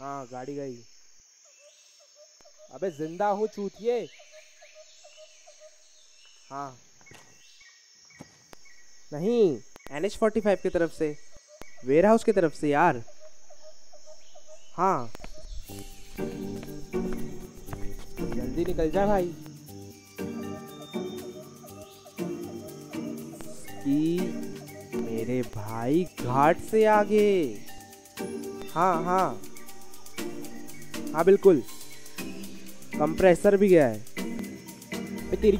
हाँ गाड़ी गई। अबे, ज़िंदा हो, चूतिए। हाँ। नहीं एन एच फोर्टी फाइव की तरफ़ से। वेयर हाउस की तरफ़ से, यार। हाँ। जल्दी निकल जा, भाई। कि मेरे भाई घाट से आगे। हाँ हाँ। हाँ बिल्कुल। कंप्रेसर भी गया है। तेरी